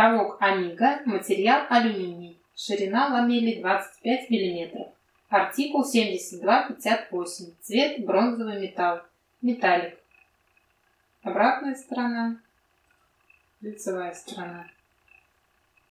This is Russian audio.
Потолок Амига, материал алюминий, ширина ламели 25 мм. Артикул 7258, цвет бронзовый металл, металлик. Обратная сторона, лицевая сторона.